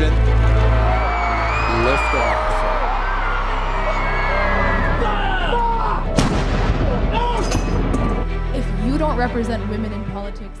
Lift off. If you don't represent women in politics,